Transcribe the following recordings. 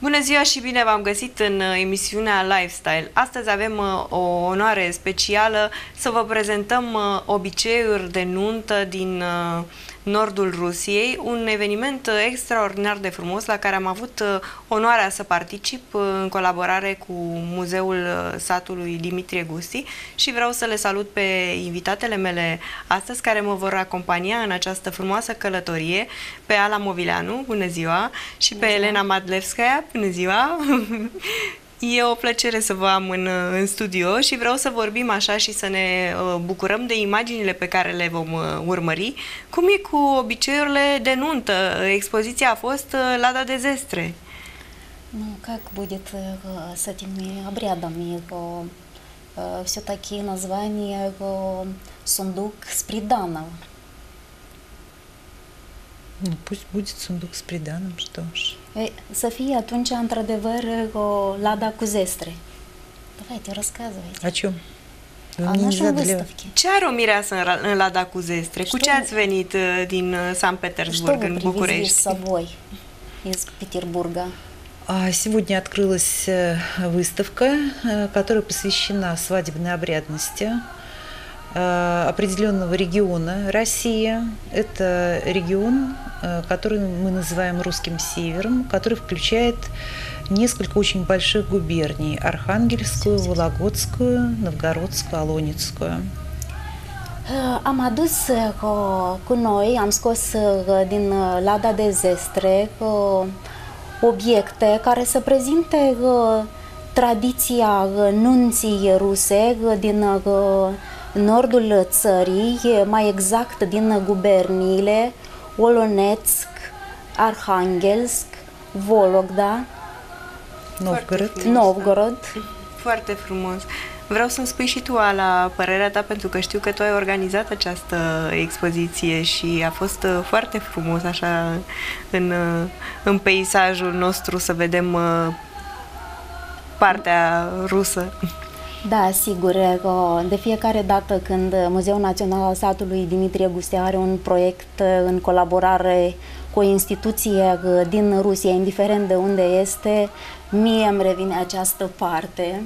Bună ziua și bine v-am găsit în uh, emisiunea Lifestyle. Astăzi avem uh, o onoare specială să vă prezentăm uh, obiceiuri de nuntă din nordul Rusiei, un eveniment extraordinar de frumos la care am avut onoarea să particip în colaborare cu Muzeul satului Dimitrie Gusti și vreau să le salut pe invitatele mele astăzi care mă vor acompania în această frumoasă călătorie, pe Ala Movileanu, bună ziua, și pe Elena Madlevskaya, bună ziua! E o plăcere să vă am în, în studio și vreau să vorbim așa și să ne uh, bucurăm de imaginile pe care le vom uh, urmări. Cum e cu obiceiurile de nuntă? Expoziția a fost uh, Lada de Zestre. Ну, как будет э, с этими обрядами? Э, все-таки название э, сундук с приданым. Ну, пусть будет сундук с приданым, что ж. Să fie atunci, într-adevăr, o lada cu zestre. Давайте, рассказывайте. О чем? О нашей выставке. Ce are o mireasă în Lada cu zestre? Cu ce ați venit din Sankt Petersburg în București? с собой из Петербурга? Сегодня открылась выставка, которая посвящена свадебной обрядности Определенного региона Россия. Это регион Э, который мы называем русским севером, который включает несколько очень больших губерний – Архангельскую, Вологодскую, Новгородскую, Алонецкую. Am adus cu noi, am scos din lada de zestre obiecte care să prezinte tradiția nunții ruse din nordul țării, mai exact din guberniile Olonetsk, Arhanghelsk, Vologda, Novgorod. Foarte Novgorod. Foarte frumos. Vreau să-mi spui și tu la părerea ta, pentru că știu că tu ai organizat această expoziție și a fost uh, foarte frumos așa în, uh, în peisajul nostru să vedem uh, partea rusă. Da, sigur. De fiecare dată când Muzeul Național al Satului Dimitrie Guste are un proiect în colaborare cu o instituție din Rusia, indiferent de unde este, mie îmi revine această parte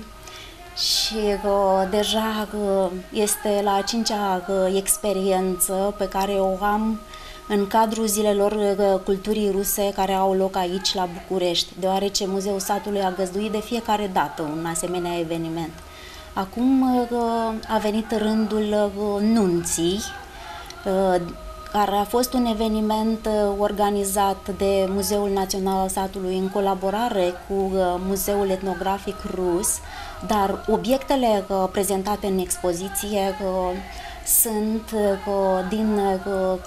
și uh, deja uh, este la a cincea uh, experiență pe care o am în cadrul zilelor uh, culturii ruse care au loc aici la București, deoarece Muzeul Satului a găzduit de fiecare dată un asemenea eveniment. Acum uh, a venit rândul uh, nunții, uh, care a fost un eveniment organizat de Muzeul Național al Satului în colaborare cu Muzeul Etnografic Rus, dar obiectele prezentate în expoziție sunt din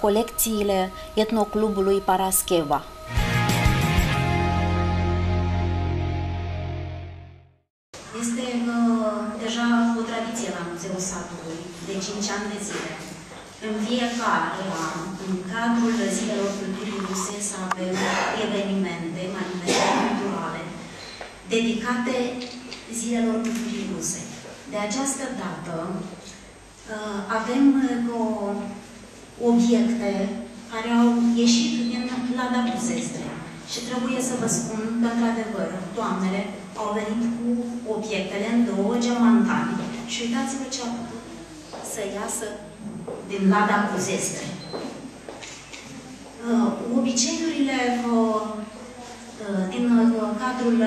colecțiile etnoclubului Parascheva. Dedicate Zilelor Culturii Ruse. De această dată uh, avem uh, obiecte care au ieșit din Lada Pusestre. Și trebuie să vă spun că, într-adevăr, doamnele au venit cu obiectele în două geamantani. Și uitați-vă ce a putut să iasă din lada cu zestre. Uh, obiceiurile uh, uh, din cadrul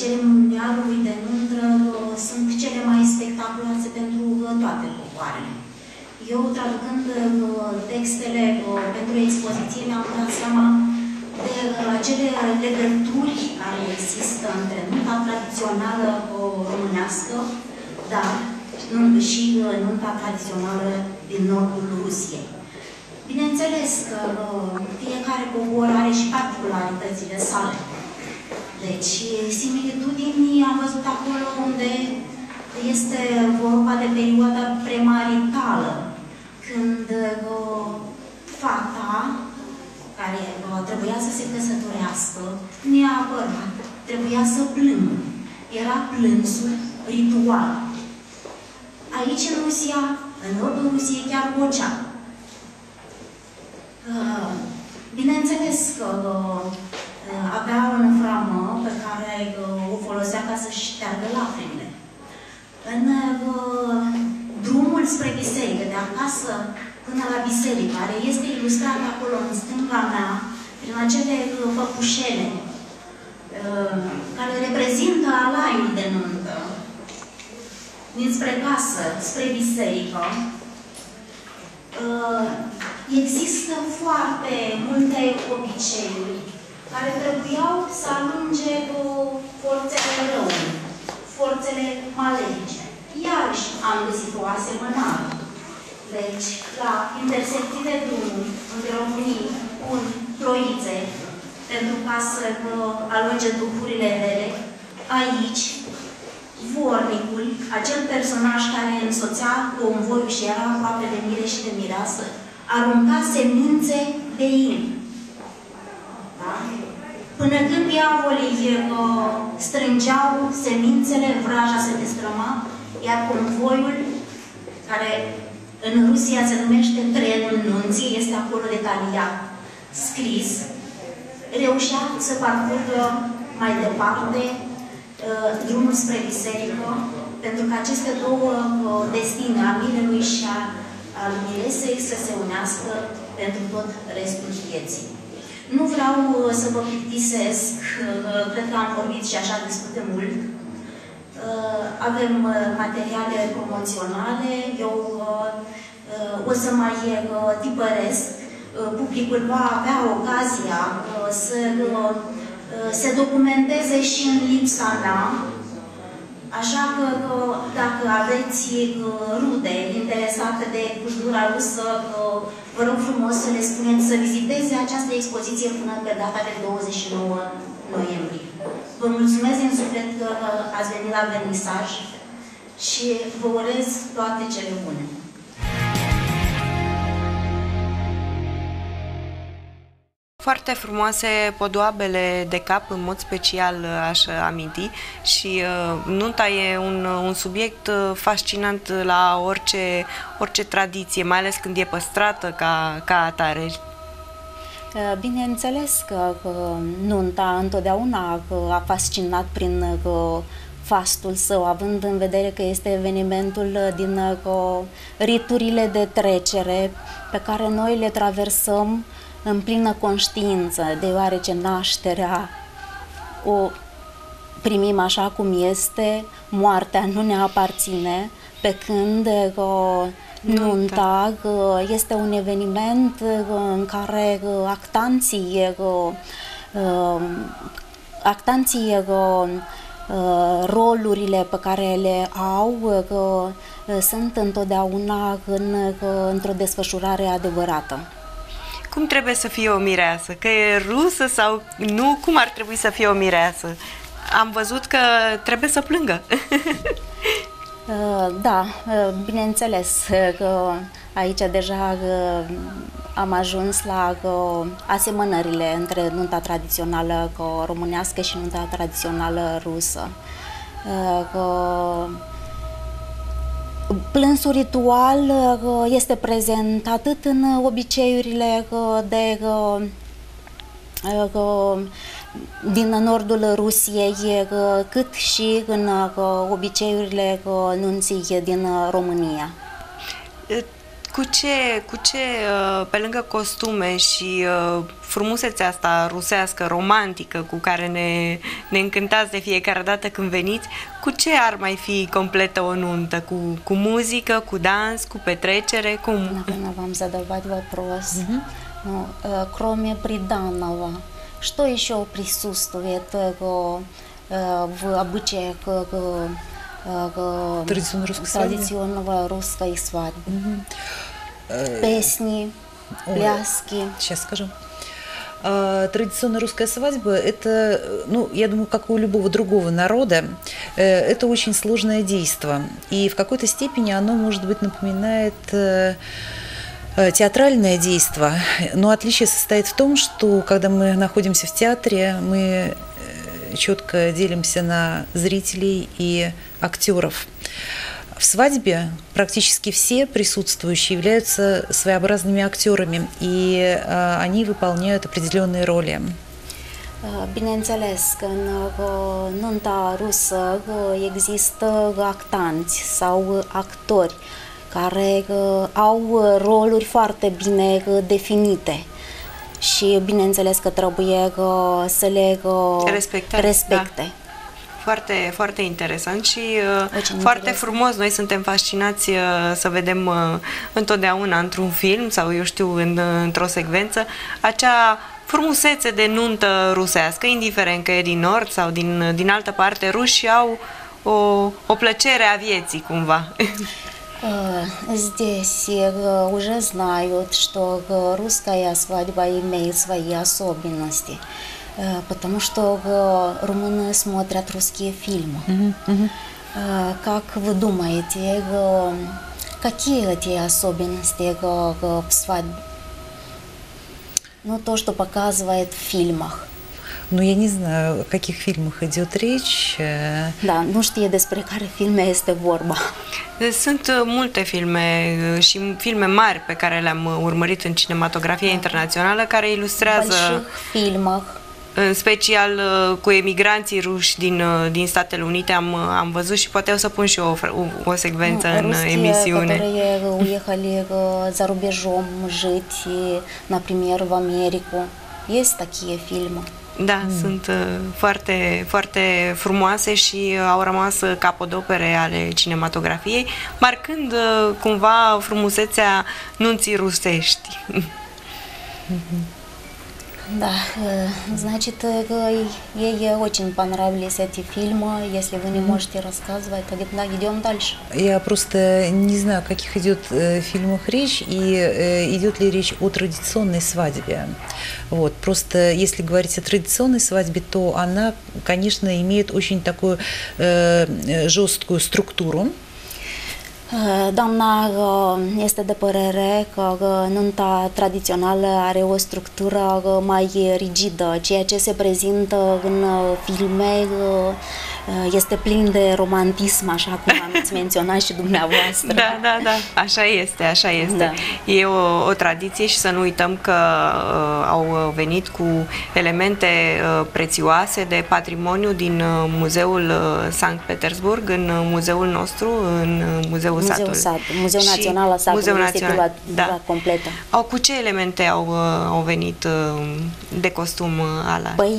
ceremonialului de nuntă sunt cele mai spectaculoase pentru toate popoarele. Eu, traducând textele pentru expoziție, mi-am dat seama de acele legături care există între nunta tradițională românească, dar și nunta tradițională din nordul Rusiei. Bineînțeles că uh, fiecare popor are și particularitățile sale. Deci, similitudini am văzut acolo unde este vorba de perioada premaritală, când uh, fata care uh, trebuia să se căsătorească, neapărat trebuia să plângă. Era plânsul ritual. Aici, în Rusia, în nordul Rusiei, chiar Bocea. Uh, bineînțeles că uh, avea o framă pe care o folosea ca să-și șteargă lacrimile. În drumul spre biserică, de acasă până la biserică, care este ilustrat acolo în stânga mea, prin acele păpușele, care reprezintă alaiul de nuntă, dinspre casă, spre biserică, există foarte multe obiceiuri care trebuiau să alunge cu forțele răului, forțele malefice. Iarăși am găsit o asemănare. Deci, la intersecții de drum între Românii, un troițe, pentru ca să alunge duhurile rele, aici, vornicul, acel personaj care însoțea convoiul și era aproape de mire și de mireasă, arunca semințe de in. Da? Până când diavolii uh, strângeau semințele, vraja se destrăma, iar convoiul, care în Rusia se numește trenul nunții, este acolo detaliat, scris, reușea să parcurgă mai departe uh, drumul spre biserică, pentru că aceste două uh, destine, a mirelui și a, a miresei, să se unească pentru tot restul vieții. Nu vreau uh, să vă plictisesc, uh, cred că am vorbit și așa destul de mult. Uh, avem materiale promoționale, eu o să mai tipăresc. Publicul va avea ocazia să se documenteze și în lipsa mea, Așa că dacă aveți rude interesate de cultura rusă, vă rog frumos să le spuneți să viziteze această expoziție până pe data de 29 noiembrie. Vă mulțumesc din suflet că ați venit la vernisaj și vă urez toate cele bune. Foarte frumoase podoabele de cap, în mod special aș aminti și uh, nunta e un, un subiect uh, fascinant la orice, orice tradiție, mai ales când e păstrată ca, ca atare. Uh, bineînțeles că, că nunta întotdeauna a fascinat prin că fastul său, având în vedere că este evenimentul din că, riturile de trecere pe care noi le traversăm în plină conștiință, deoarece nașterea o primim așa cum este, moartea nu ne aparține, pe când o, nunta este un eveniment în care actanții, actanții rolurile pe care le au sunt întotdeauna în, într-o desfășurare adevărată cum trebuie să fie o mireasă, că e rusă sau nu, cum ar trebui să fie o mireasă. Am văzut că trebuie să plângă. Uh, da, uh, bineînțeles că aici deja uh, am ajuns la asemănările între nunta tradițională românească și nunta tradițională rusă. Că Plânsul ritual uh, este prezent atât în obiceiurile uh, de uh, din nordul Rusiei, cât și în obiceiurile nunții din România. Cu ce, cu ce, uh, pe lângă costume și uh, frumusețea asta rusească, romantică, cu care ne, ne încântați de fiecare dată când veniți, cu ce ar mai fi completă o nuntă? Cu, cu muzică, cu dans, cu petrecere? Cum? Наверное, вам задавать вопрос. Угу. Ну, кроме приданного, что еще присутствует в обычаях традиционного русской свадьбы? Угу. Песни, пляски. Сейчас скажу. А, традиционная русская свадьба – это, ну, я думаю, как у любого другого народа, э, это очень сложное действие. И в какой-то степени оно, может быть, напоминает э, э, театральное действие. Но отличие состоит в том, что когда мы находимся в театре, мы четко делимся на зрителей и актеров. В свадьбе практически все присутствующие являются своеобразными актерами, и э, они выполняют определенные роли. Bineînțeles că în nunta rusă există actanți sau actori care au roluri foarte bine definite și bineînțeles că trebuie să le respecte. respecte. Da foarte, foarte interesant și uh, foarte frumos. Noi suntem fascinați uh, să vedem uh, întotdeauna într-un film sau, eu știu, în, într-o secvență, acea frumusețe de nuntă rusească, indiferent că e din nord sau din, din altă parte, rușii au o, o plăcere a vieții, cumva. Здесь уже знают, что русская свадьба имеет свои особенности, потому что румыны смотрят русские фильмы. Mm-hmm. Как вы думаете, какие эти особенности в свадьбе? Ну, то, что показывает в фильмах. Ну, я не знаю, о каких фильмах идет речь. Da, nu știe despre care filme este vorba. Sunt multe filme și filme mari pe care le-am urmărit în cinematografia internațională care ilustrează filmах în special uh, cu emigranții ruși din, uh, din Statele Unite am, uh, am văzut și poate o să pun și eu o, o, o secvență în emisiune. которые уехали за рубежом жить, например, в Америку. Есть такие фильмы. Da, mm. sunt uh, foarte, foarte frumoase și au rămas capodopere ale cinematografiei, marcând uh, cumva frumusețea nunții rusești. Mm-hmm. Да, значит, ей очень понравились эти фильмы. Если вы не можете рассказывать, тогда идем дальше. Я просто не знаю, о каких идет э, фильмах речь и э, идет ли речь о традиционной свадьбе. Вот. Просто если говорить о традиционной свадьбе, то она, конечно, имеет очень такую э, жесткую структуру. Eh, doamna eh, este de părere că eh, nunta tradițională are o structură mai rigidă, ceea ce se prezintă în filme Uh, este plin de romantism, așa cum ați menționat și dumneavoastră. Da, da, da, așa este, așa este. Da. E o, o tradiție și să nu uităm că uh, au venit cu elemente uh, prețioase de patrimoniu din uh, Muzeul uh, Sankt Petersburg, în uh, muzeul nostru, în Muzeul, Muzeul Satul. Sat, Muzeul și Național al Satului Muzeul este Național, da. completă. Au, cu ce elemente au, uh, au venit uh, de costum uh, ala? Păi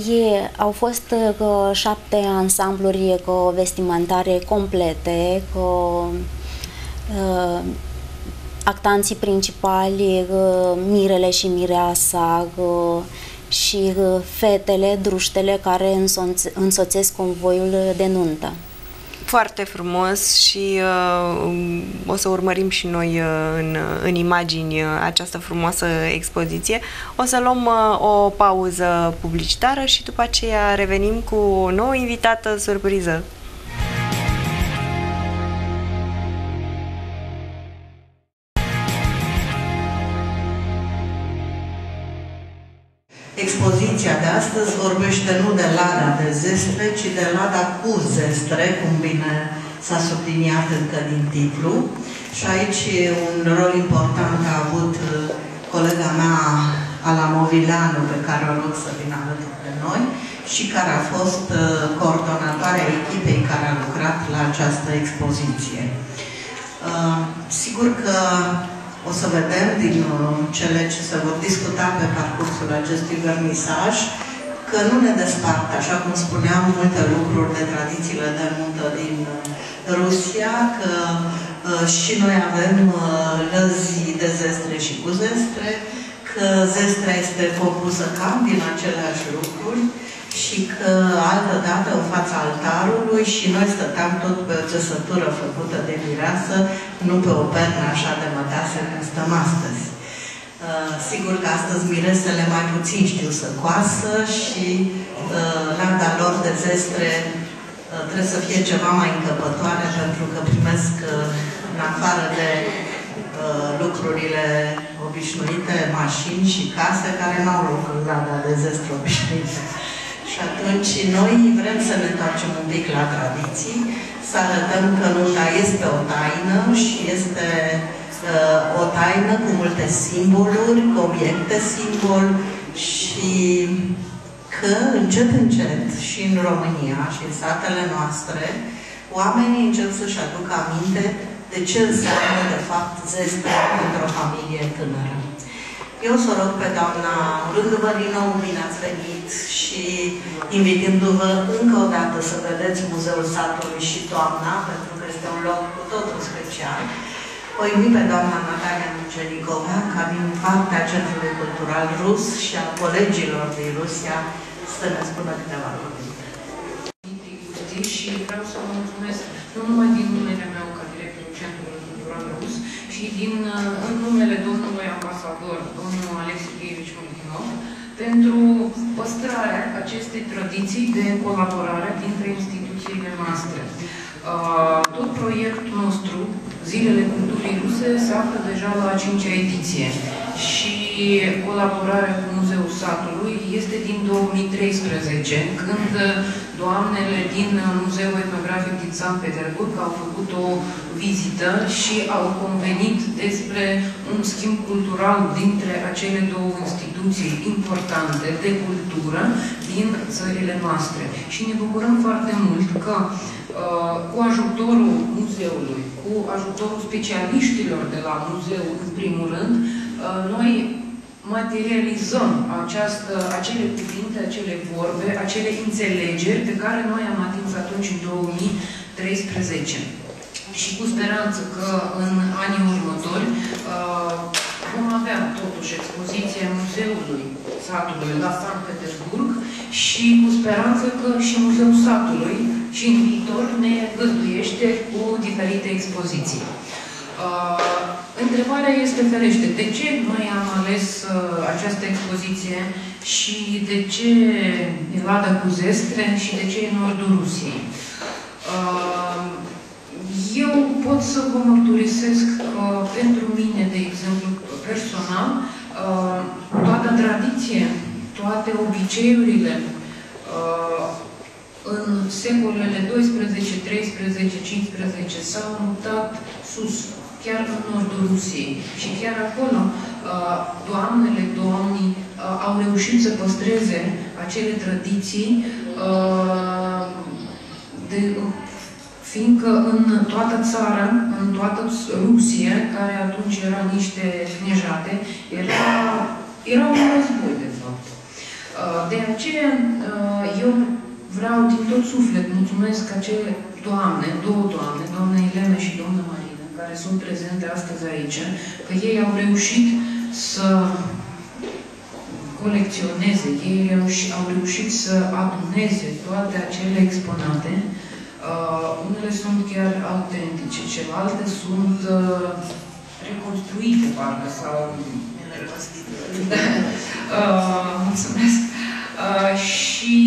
au fost uh, șapte ansambluri categorie cu vestimentare complete, cu uh, actanții principali, uh, mirele și mireasa, uh, și fetele, druștele care însoțesc convoiul de nuntă foarte frumos și uh, o să urmărim și noi uh, în, în imagini uh, această frumoasă expoziție. O să luăm uh, o pauză publicitară și după aceea revenim cu o nouă invitată surpriză. Astăzi vorbește nu de Lada de zestre, ci de Lada cu zestre, cum bine s-a subliniat încă din titlu. Și aici un rol important a avut uh, colega mea, Ala Movileanu, pe care o rog să vină alături de noi, și care a fost uh, coordonatoarea echipei care a lucrat la această expoziție. Uh, sigur că o să vedem din uh, cele ce se vor discuta pe parcursul acestui vernisaj că nu ne despart, așa cum spuneam, multe lucruri de tradițiile de muntă din uh, Rusia, că uh, și noi avem lăzi de zestre și cu zestre, că zestrea este compusă cam din aceleași lucruri, și că altă dată în fața altarului și noi stăteam tot pe o țesătură făcută de mireasă, nu pe o pernă așa de mătase cum stăm astăzi. Uh, sigur că astăzi miresele mai puțin știu să coasă și uh, landa lor de zestre uh, trebuie să fie ceva mai încăpătoare pentru că primesc uh, în afară de uh, lucrurile obișnuite, mașini și case care nu au loc în landa de zestre obișnuite. Și atunci noi vrem să ne întoarcem un pic la tradiții, să arătăm că nunta este o taină și este uh, o taină cu multe simboluri, cu obiecte simbol și că încet, încet și în România și în statele noastre, oamenii încep să-și aducă aminte de ce înseamnă, de fapt, zestre într-o familie tânără. Eu să rog pe doamna, urându-vă din nou bine ați venit și invitându-vă încă o dată să vedeți Muzeul Satului și toamna, pentru că este un loc cu totul special. O iubim pe doamna Natalia Mucenicova, ca din partea Centrului Cultural Rus și a colegilor din Rusia, să ne spună câteva cuvinte. Și vreau să vă mulțumesc nu numai din numele meu ca directorul Centrului Cultural Rus, și din, în numele domnului ambasador, domnul Alexei Ghievici Multinov, pentru păstrarea acestei tradiții de colaborare dintre instituțiile noastre. Tot proiectul nostru, Zilele Culturii Ruse, se află deja la a cincea ediție și colaborarea cu Muzeul Satului este din 2013, când doamnele din Muzeul Etnografic din Sankt Petersburg au făcut o vizită și au convenit despre un schimb cultural dintre acele două instituții importante de cultură din țările noastre. Și ne bucurăm foarte mult că uh, cu ajutorul muzeului, cu ajutorul specialiștilor de la muzeu, în primul rând, uh, noi materializăm această, acele cuvinte, acele vorbe, acele înțelegeri pe care noi am atins atunci în 2013. Și cu speranță că în anii următori uh, vom avea totuși expoziția Muzeului Satului la Sankt Petersburg și cu speranță că și Muzeul Satului și în viitor ne găzduiește cu diferite expoziții. Uh, întrebarea este ferește. De ce noi am ales uh, această expoziție și de ce Elada cu zestre și de ce Nordul Rusiei? Uh, eu pot să vă mărturisesc că pentru mine, de exemplu, personal, uh, toată tradiție, toate obiceiurile uh, în secolele 12, 13, 15 s-au mutat sus, chiar în nordul Rusiei. Și chiar acolo, uh, doamnele, domnii au reușit să păstreze acele tradiții de fiindcă în toată țara, în toată Rusia, care atunci era niște knejate, era, era un război, de fapt. Uh, de aceea, uh, eu vreau din tot suflet, mulțumesc acele doamne, două doamne, doamna Elena și doamna Marina, care sunt prezente astăzi aici, că ei au reușit să colecționeze, ei au reușit să aduneze toate acele exponate Uh, unele sunt chiar autentice, celelalte sunt uh, reconstruite, parcă, sau... uh, mulțumesc. Uh, și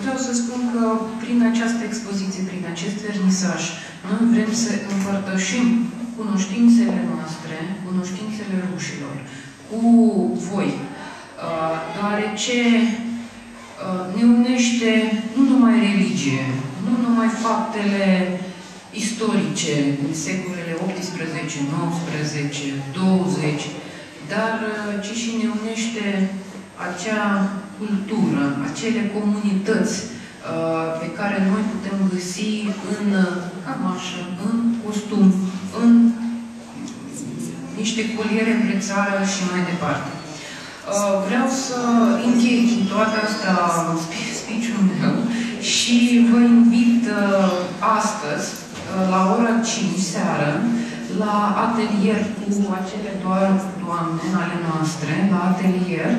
vreau să spun că prin această expoziție, prin acest vernisaj, noi vrem să împărtășim cunoștințele noastre, cunoștințele rușilor, cu voi, uh, deoarece uh, ne unește nu numai religie, nu numai faptele istorice din secolele 18, 19, 20, dar uh, ci și ne unește acea cultură, acele comunități uh, pe care noi putem găsi în uh, cămașă, în costum, în niște coliere în țară și mai departe. Vreau să închei toată asta speech-ul meu și vă invit uh, astăzi, uh, la ora 5 seară, la atelier cu acele doar doamne ale noastre, la atelier,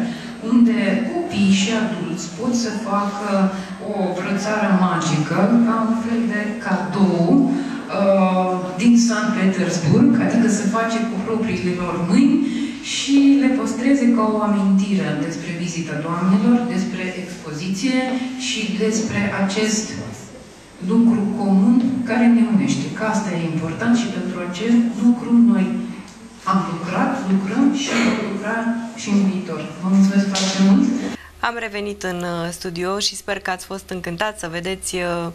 unde copii și adulți pot să facă o brățară magică ca un fel de cadou uh, din Sankt Petersburg, adică să face cu propriile lor mâini și le păstreze ca o amintire despre vizita doamnelor, despre expoziție și despre acest lucru comun care ne unește. Că asta e important și pentru acest lucru noi am lucrat, lucrăm și vom lucra și în viitor. Vă mulțumesc foarte mult! Am revenit în uh, studio și sper că ați fost încântați să vedeți uh,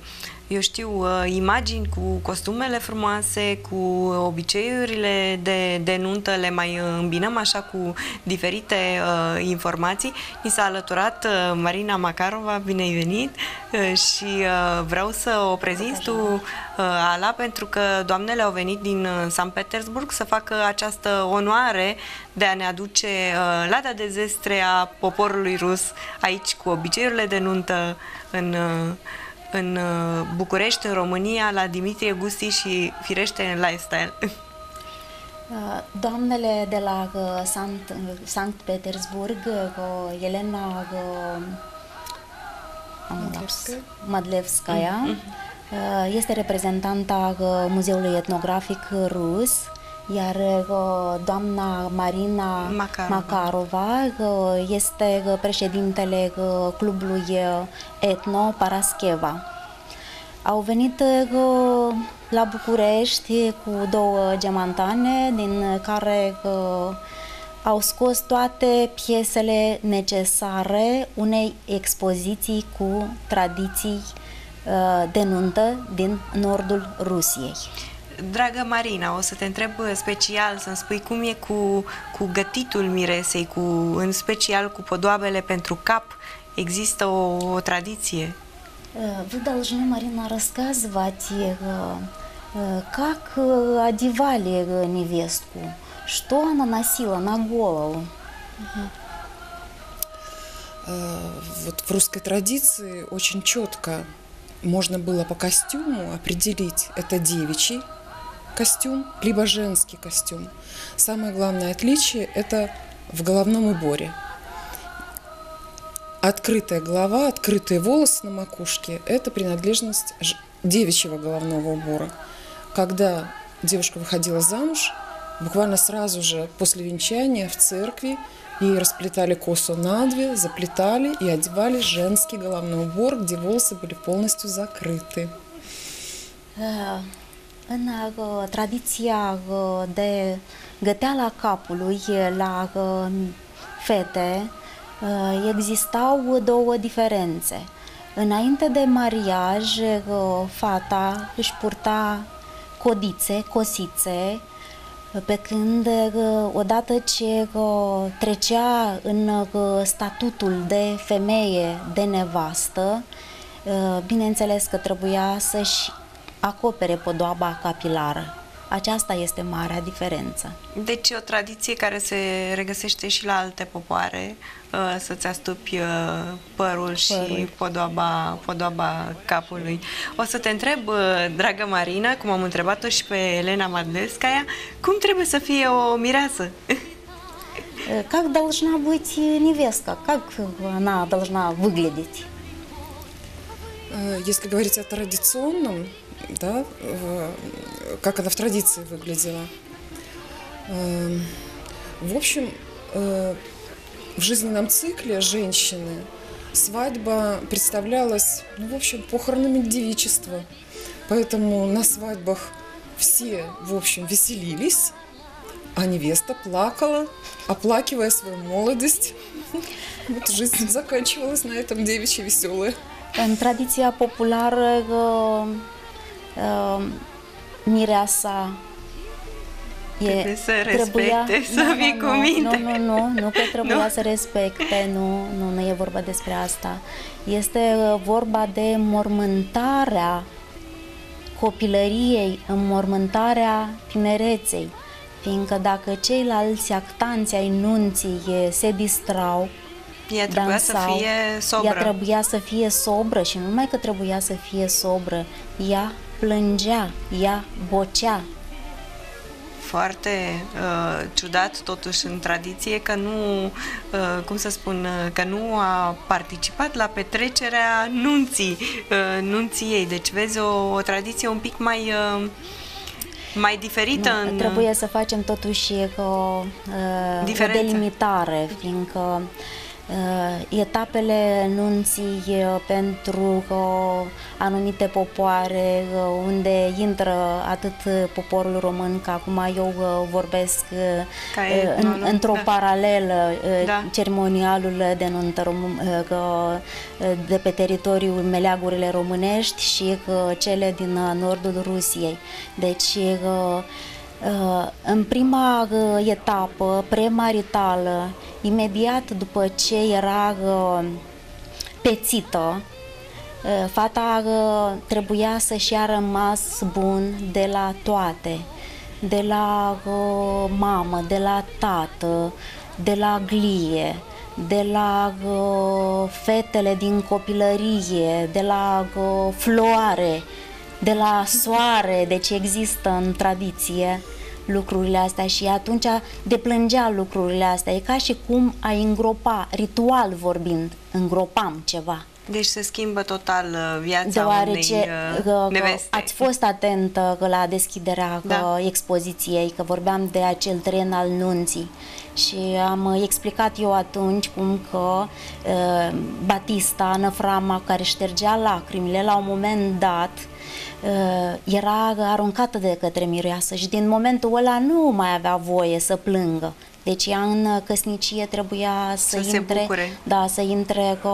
eu știu, imagini cu costumele frumoase, cu obiceiurile de, de nuntă, le mai îmbinăm așa cu diferite uh, informații. Mi s-a alăturat uh, Marina Makarova, bine ai venit uh, și uh, vreau să o prezinți tu, uh, Ala, pentru că doamnele au venit din uh, San Petersburg să facă această onoare de a ne aduce uh, lada de zestre a poporului rus aici cu obiceiurile de nuntă în, uh, în uh, București, în România, la Dimitrie Gusti și firește în lifestyle. Uh, doamnele de la uh, Sankt, Sankt Petersburg, uh, Elena Madlevskaya, mm-hmm. este reprezentanta Muzeului Etnografic Rus, iar doamna Marina Makarova, Makarova este președintele clubului Etno Parascheva. Au venit la București cu două gemantane din care au scos toate piesele necesare unei expoziții cu tradiții de nuntă din nordul Rusiei. Dragă Marina, o să te întreb special să-mi spui cum e cu, cu gătitul miresei, cu, în special cu podoabele pentru cap. Există o, o tradiție? Вы должны, Марина, рассказывать, как одевали невестку, что она носила на голову. Вот в русской традиции очень четко можно было по костюму определить, это девичий костюм, либо женский костюм. Самое главное отличие – это в головном уборе. Открытая голова, открытые волосы на макушке – это принадлежность девичьего головного убора. Когда девушка выходила замуж, буквально сразу же после венчания в церкви ей расплетали косу на две, заплетали и одевали женский головной убор, где волосы были полностью закрыты. În uh, tradiția uh, de găteala capului la uh, fete existau două diferențe. Înainte de mariaj, fata își purta codițe, cosițe, pe când odată ce trecea în statutul de femeie, de nevastă, bineînțeles că trebuia să-și acopere podoaba capilară. Aceasta este marea diferență. Deci o tradiție care se regăsește și la alte popoare, uh, să-ți astupi uh, părul, părul. și podoaba, podoaba capului. O să te întreb, uh, dragă Marina, cum am întrebat-o și pe Elena Madleskaya, cum trebuie să fie o mireasă? Как должна быть невестка? Как она должна выглядеть? Если говорить о традиционном, да, как она в традиции выглядела. Эм, в общем, э, в жизненном цикле женщины свадьба представлялась, ну, в общем, похоронами девичества. Поэтому на свадьбах все, в общем, веселились, а невеста плакала, оплакивая свою молодость. Вот жизнь заканчивалась на этом девичье веселое. În tradiția populară uh, mireasa e, trebuie să respecte, trebuia, să nu, fii nu, cu minte. Nu, nu, nu, nu că trebuia nu? să respecte, nu, nu, nu e vorba despre asta. Este uh, vorba de mormântarea copilăriei, înmormântarea tinereței, fiindcă dacă ceilalți actanți ai nunții se distrau, ea trebuia dansau, să fie sobră. Ea trebuia să fie sobră și nu numai că trebuia să fie sobră, ea plângea, ea bocea. Foarte uh, ciudat totuși în tradiție că nu, uh, cum să spun, uh, că nu a participat la petrecerea nunții, uh, nunții ei. Deci vezi o, o tradiție un pic mai... Uh, mai diferită nu, în... Trebuie să facem totuși o, uh, o delimitare, fiindcă Uh, etapele nunții uh, pentru uh, anumite popoare unde intră atât poporul român, că acum eu vorbesc în, într-o da. paralelă da. ceremonialul de nuntă de pe teritoriul meleagurile românești și cele din nordul Rusiei. Deci în prima etapă premaritală Imediat după ce era uh, pețită, uh, fata uh, trebuia să-și ia rămas bun de la toate, de la mamă, de la tată, de la glie, de la fetele din copilărie, de la floare, de la soare, deci există în tradiție lucrurile astea și atunci deplângea lucrurile astea. E ca și cum ai îngropa, ritual vorbind, îngropam ceva. Deci se schimbă total uh, viața Deoarece unei uh, neveste. ați fost atentă la deschiderea da. expoziției, că vorbeam de acel tren al nunții și am explicat eu atunci cum că uh, Batista, năframa care ștergea lacrimile, la un moment dat Uh, era aruncată de către mireasă și din momentul ăla nu mai avea voie să plângă. Deci ea în căsnicie trebuia să, să intre, se bucure. da, să intre cu,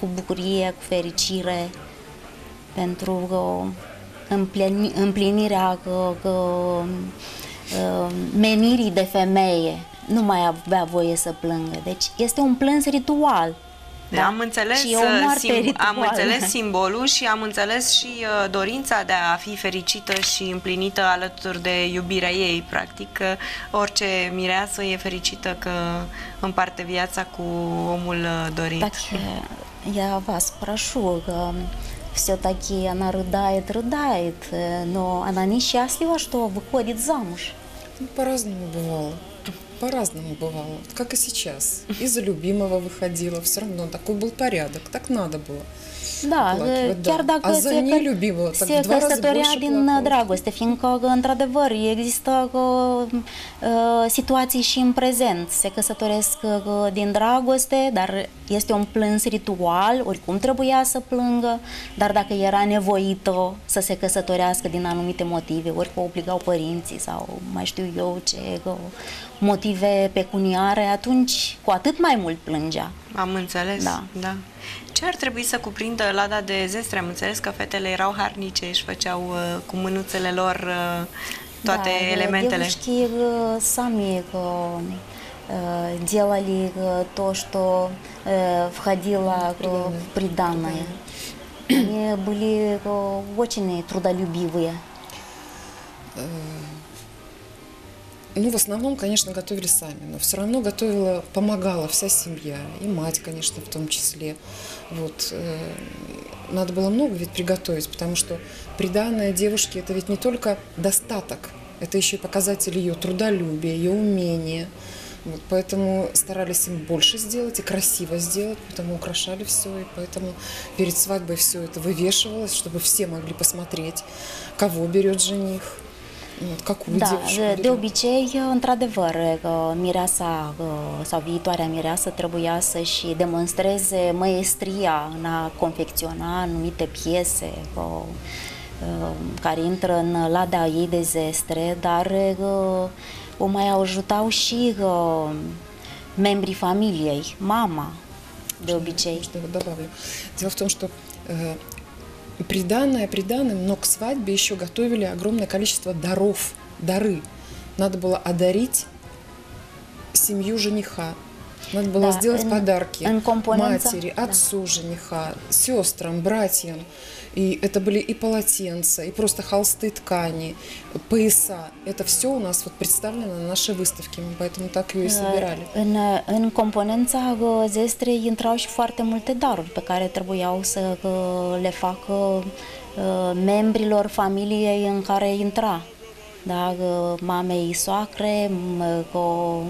cu bucurie, cu fericire pentru împlini, împlinirea cu, cu, uh, menirii de femeie. Nu mai avea voie să plângă. Deci este un plâns ritual da? Am înțeles, și sim- am înțeles simbolul și am înțeles și uh, dorința de a fi fericită și împlinită alături de iubirea ei. Practic, orice mireasă e fericită că împarte viața cu omul uh, dorit. Так, я вас прошу, все-таки она рыдает, рыдает, но она несчастлива, что выходит замуж. По-разному бывало. По-разному бывало, как и сейчас. Из-за любимого выходила, все равно такой был порядок, так надо было. Da, plăcut, chiar da. dacă a se, nelubimă, se căsătorea din plăcut. dragoste, fiindcă, într-adevăr, există uh, situații și în prezent. Se căsătoresc uh, din dragoste, dar este un plâns ritual, oricum trebuia să plângă, dar dacă era nevoită să se căsătorească din anumite motive, ori că obligau părinții sau mai știu eu ce, motive pecuniare, atunci cu atât mai mult plângea. Am înțeles, da. da. Ce ar trebui să cuprindă lada de zestre? Am înțeles că fetele erau harnice, își făceau uh, cu mânuțele lor uh, toate da, elementele. Девушки uh, sami uh, делали то, что входило в приданное. Они были очень трудолюбивые. Ну, в основном, конечно, готовили сами, но все равно готовила, помогала вся семья, и мать, конечно, в том числе. Вот. Э, надо было много ведь приготовить, потому что приданное девушке – это ведь не только достаток, это еще и показатель ее трудолюбия, ее умения. Вот, поэтому старались им больше сделать и красиво сделать, поэтому украшали все, и поэтому перед свадьбой все это вывешивалось, чтобы все могли посмотреть, кого берет жених, Какую da, de, de obicei, într-adevăr, mireasa sau viitoarea mireasă trebuia să-și demonstreze maestria în a confecționa anumite piese care intră în lada ei de zestre, dar o mai ajutau și membrii familiei, mama, de obicei. Что добавлю. Дело в том, что приданное приданным, но к свадьбе еще готовили огромное количество даров, дары. Надо было одарить семью жениха. Надо было да, сделать in, подарки in матери, отцу да. жениха, сестрам, братьям. И это были и полотенца, и просто холсты ткани, пояsa. Это все у нас вот представлено на нашей выставке, мы поэтому так ее и собирали. În, în componența zestrei intrau și foarte multe daruri pe care trebuiau să le facă membrilor familiei în care intra. Da, mamei soacre, cu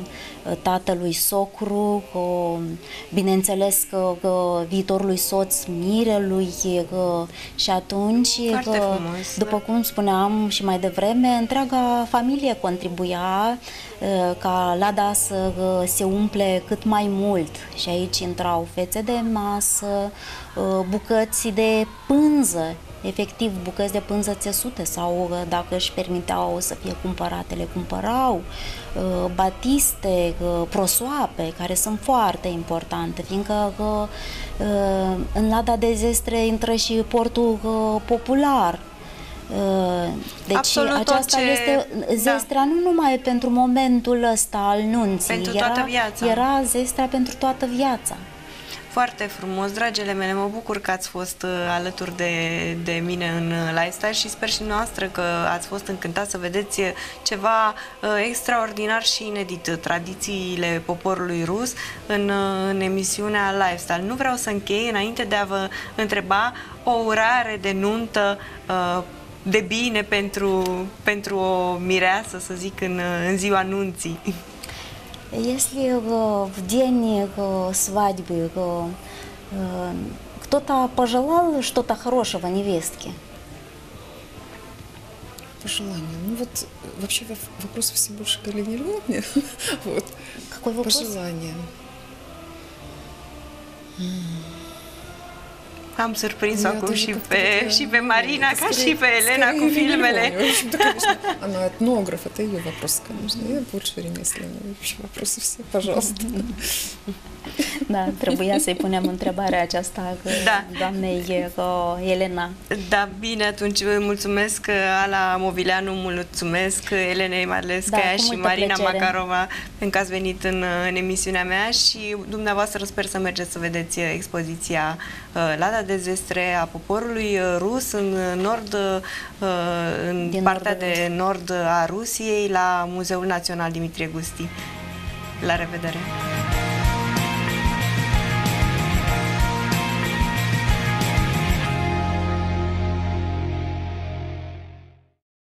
tatălui socru, cu, bineînțeles că, că viitorului soț mirelui că, și atunci, Foarte că, frumos, după da. cum spuneam și mai devreme, întreaga familie contribuia ca lada să se umple cât mai mult și aici intrau fețe de masă, bucăți de pânză, efectiv bucăți de pânză țesute sau dacă își permiteau să fie cumpărate, le cumpărau, batiste, prosoape, care sunt foarte importante, fiindcă în Lada de Zestre intră și portul popular, deci Absolut aceasta ce... este zestrea da. nu numai pentru momentul ăsta al nunții, pentru era, toată viața. era zestrea pentru toată viața. Foarte frumos, dragile mele, mă bucur că ați fost uh, alături de, de mine în uh, lifestyle și sper și noastră că ați fost încântat să vedeți uh, ceva extraordinar și inedit, tradițiile poporului rus în, în emisiunea Lifestyle. Nu vreau să închei înainte de a vă întreba o urare de nuntă de bine pentru, pentru o mireasă, să zic, în, în ziua nunții. Если в день свадьбы кто-то пожелал что-то хорошего невестке? Пожелание. Ну вот вообще вопрос все больше к Галине Львовне. вот. Какой вопрос? Пожелание. Am surprins acum și pe, și pe Marina, ca și pe Elena cu filmele. В общем-то, конечно, она etnograf, это ее вопрос, конечно. Я больше ремесленная. Вообще вопросы все, пожалуйста. Da, trebuia să-i punem întrebarea aceasta da. doamnei Elena. Da, bine, atunci mulțumesc Ala Movileanu, mulțumesc Elenei Marlescaia da, și Marina plăcere. Makarova pentru că ați venit în, în emisiunea mea și dumneavoastră sper să mergeți să vedeți expoziția Lada de Zestre a poporului rus în nord, în Din partea nord de nord a Rusiei la Muzeul Național Dimitrie Gusti. La revedere!